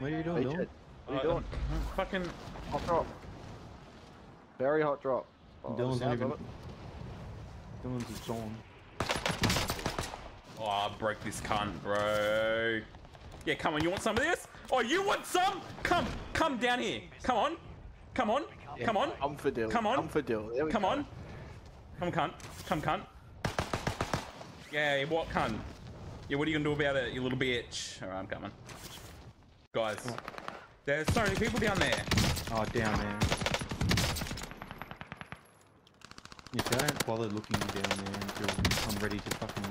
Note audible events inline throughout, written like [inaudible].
What are you doing, Hey, Dylan? What are you Uh, doing? Fucking. Hot drop. Very hot drop. Oh, Dylan's not sounds even. of it. Dylan's just gone. Oh, I broke this cunt, bro. Yeah, come on. You want some of this? Oh, you want some? Come, come down here. Come on. Come on. Yeah, Come on. I'm for Dylan. Come on. I'm for Dylan. Come go. on. Come, cunt. Come, cunt. Yeah, what cunt? Yeah, what are you gonna do about it, you little bitch? Alright, I'm coming. Guys, there's so many people down there. Oh, down there. Yeah, see, I don't bother looking down there until I'm ready to fucking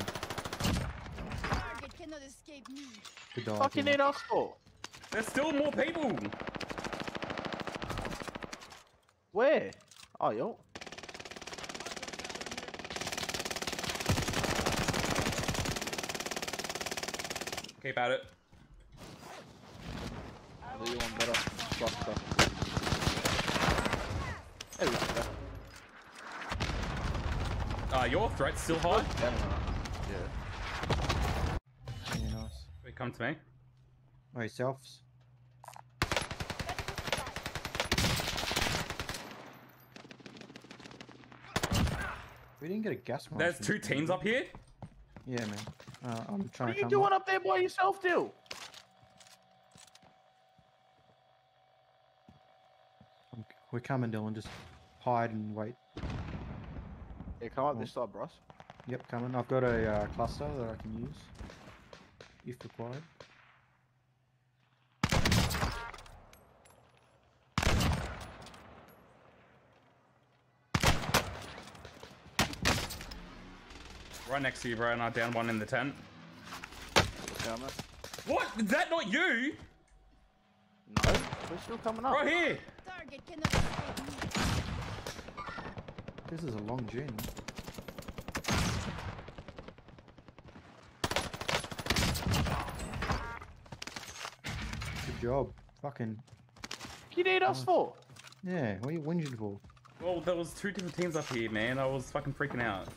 Target cannot escape me. to die. Fucking need us for? There's still more people. Where? Oh, yo. Keep at it. Do you want better? Cluster. There we go. Uh, your threat's still high. Down. Yeah. Yeah, nice. Wait, come to me. By selfs. We didn't get a gas mask. There's two teams up here. Yeah, man. Uh, I'm trying What are you doing up. up there by yourself, Dill? We're coming, Dylan. Just hide and wait. Yeah, come up Oh. this side, Bryce. Yep, coming. I've got a uh, cluster that I can use if required. Right next to you, bro, and I down one in the tent. Down there. What? Is that not you? No, we're still coming up. Right here. Target cannot escape me. This is a long journey. Good job. Fucking You need us for? yeah. What are you whinging for? Well, there was two different teams up here, man. I was fucking freaking out.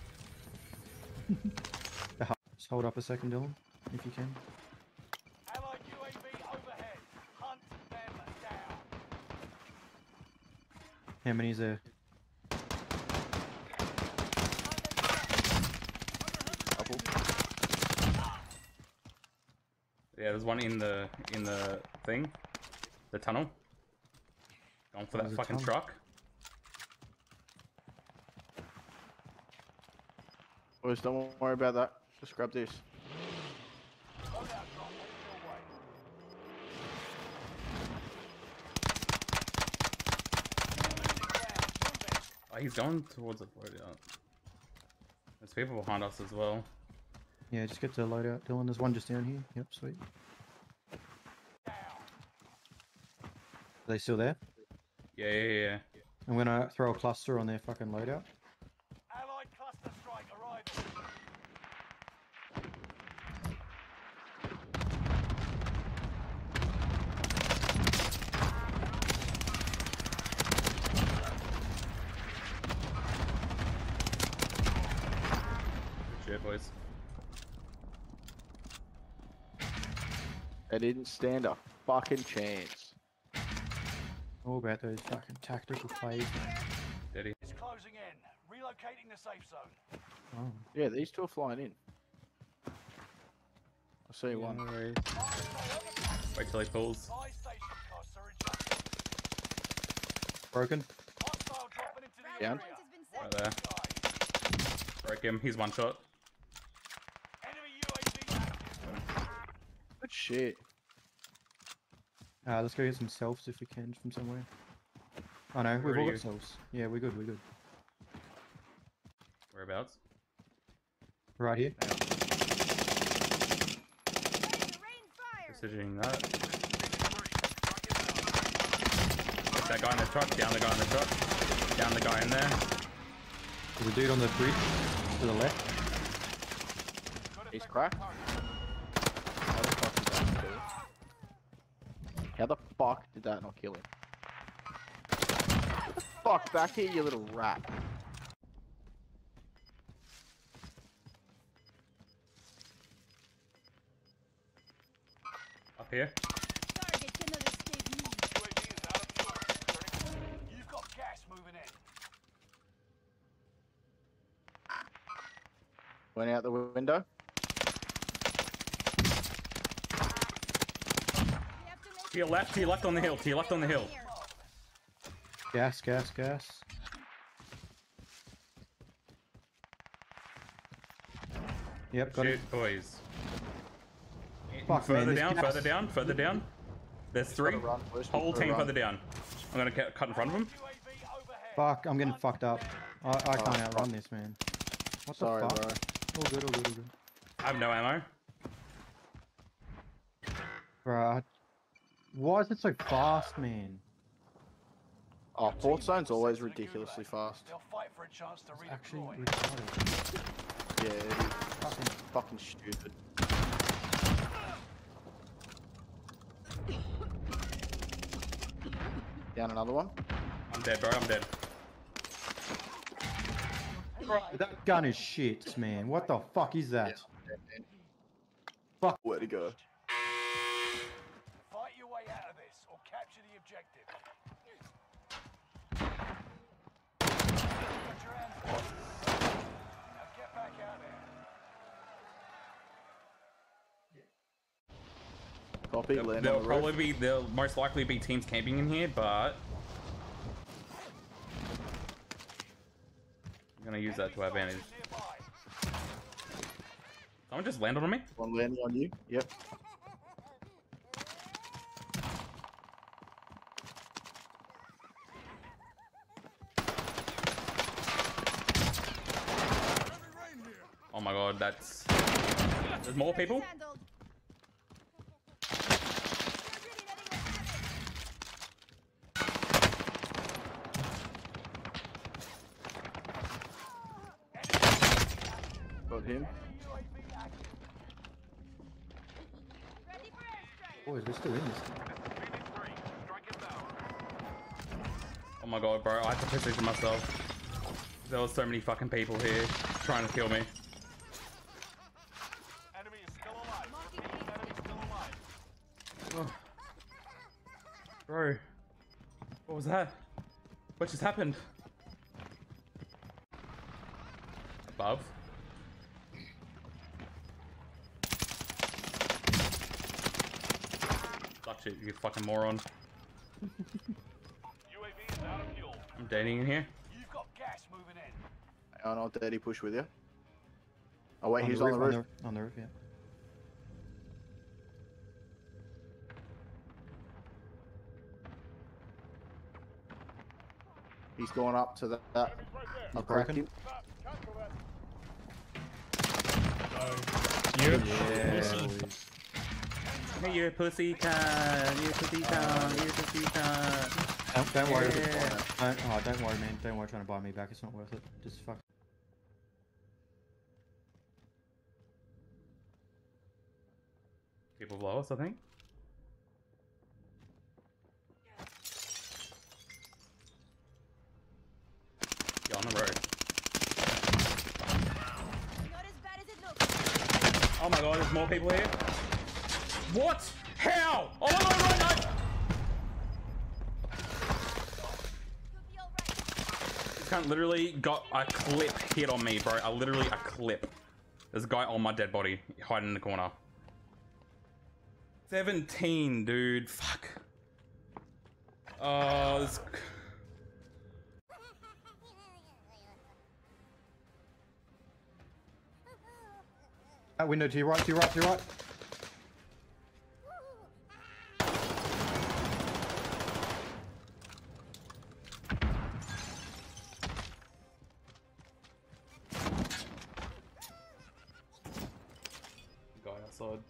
Just hold up a second, Dylan, if you can. Allied UAV overhead. Hunt them down. How many is there? There's one in the in the thing, the tunnel. Going for that There's a fucking tunnel. truck. Boys, don't worry about that. Just grab this. Loadout drop heading. Oh, he's going towards the loadout. There's people behind us as well. Yeah, just get to load out, Dylan. There's one just down here. Yep, sweet. They still there? Yeah, yeah, yeah. I'm gonna throw a cluster on their fucking loadout. Allied cluster strike arriving. Good shit, boys. They didn't stand a fucking chance. All about those fucking tactical plays, mate. Daddy. It's closing in. Relocating the safe zone. Oh, Yeah, these two are flying in. I see yeah, one. no. Wait till he pulls. Buy station costs are adjusted. Broken. Hostile dropping into the Down. area. Point has been set. Right there. Guys, Broke him. He's one shot. enemy UAV active. Good shit. Uh, let's go get some selves if we can from somewhere. Oh no, Where we've all got selves. Yeah, we're good, we're good. Whereabouts? Right here. Ready to rain fire. Precisioning that. Take that guy in the truck. Down the guy in the truck. Down the guy in there. There's a dude on the bridge to the left. He's cracked. How the fuck did that not kill him? Fuck, back here, you little rat. Up here. Went out the window. To your left, to your left on the hill, to your left on the hill. Gas, gas, gas. Yep, got it. Shoot, boys. Fuck, further man, down, further down, further down. There's three. Gotta run, boys, we Whole team run. further down. I'm gonna cut cut in front of them. Fuck, I'm getting fucked up. I, I can't Oh, outrun this, man. What Sorry, the fuck? bro. All good, all good, all good. I have no ammo. Bro, I- why is it so fast, man? Oh, port zone's always ridiculously fast. They'll fight for a chance to It's actually retarded. Yeah, it is Fucking fucking stupid. Down another one. I'm dead, bro. I'm dead. That gun is shit, man. What the fuck is that? Fuck. Where to go? Fight your way out of this or capture the objective. Got your hands full. Now get back out there. Copy, land There'll on the probably roof. be there'll most likely be teams camping in here, but I'm gonna use that to our advantage. Someone just landed on me. One landing on you. Yep. Oh my god, that's. There's more people. Handled. They're really letting us have it. Got him. Ready for airstrike. Boys, they're still in this. Oh my god, bro, I had to position myself. There was so many fucking people here trying to kill me. Enemy is still alive. Repeat, enemy still alive. Bro, what was that? What just happened? Above. Suck shit, you fucking moron. [laughs] UAV is out of fuel. I'm dating in here. You've got gas moving in. Hang on, I'll dirty push with you. Oh wait, On he's the on the roof, roof. On the, on the roof, yeah. He's going up to that. that. I'll correct broken? him. Yeah, boys. Hey, you pussy cunt, You're a pussy cunt, You're a pussy cunt. Don't, don't worry. Yeah. Don't, oh, don't worry, man. Don't worry trying to buy me back. It's not worth it. Just fuck. People below us, I think. You're on the road. Not as bad as it looks. Oh my god, there's more people here. What? How? Oh my god, right, no! You'll be alright. This cunt literally got a clip hit on me, bro. A literally a clip. There's a guy on my dead body hiding in the corner. 17, dude. Fuck. Oh, this... That uh, window to your right, to your right, to your right. Guy outside.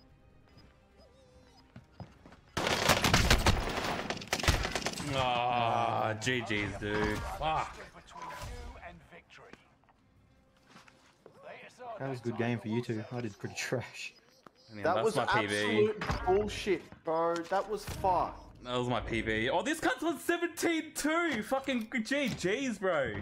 Ah, GG's, dude. Fuck. Between you and victory. They decide That was a good game for you what's two. I did pretty trash. Yeah, That was my PB. absolute bullshit, bro. That was fuck. That was my PB. Oh, this cunt's on 17 too. Fucking GG's, bro.